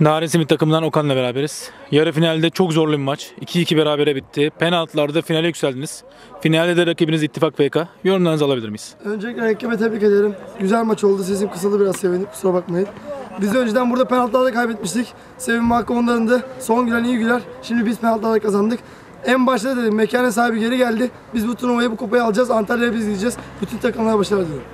Narin Simit takımından Okan'la beraberiz. Yarı finalde çok zorlu bir maç. 2-2 berabere bitti. Penaltılarda finale yükseldiniz. Finalde de rakibiniz İttifak PK. Yorumlarınızı alabilir miyiz? Öncelikle rakibe tebrik ederim. Güzel maç oldu. Sesim kısıldı biraz sevindim. Kusura bakmayın. Biz önceden burada penaltılarda kaybetmiştik. Sevinme hakkı onlarındı. Son gülen iyi güler. Şimdi biz penaltılarda kazandık. En başta dedim mekanın sahibi geri geldi. Biz bu turnuvayı bu kupayı alacağız. Antalya'ya biz gideceğiz. Bütün takımlara başarılar diliyorum.